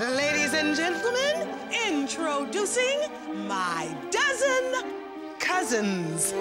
Ladies and gentlemen, introducing my dozen cousins.